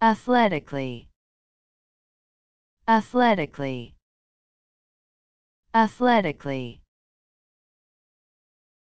athletically. Athletically. Athletically.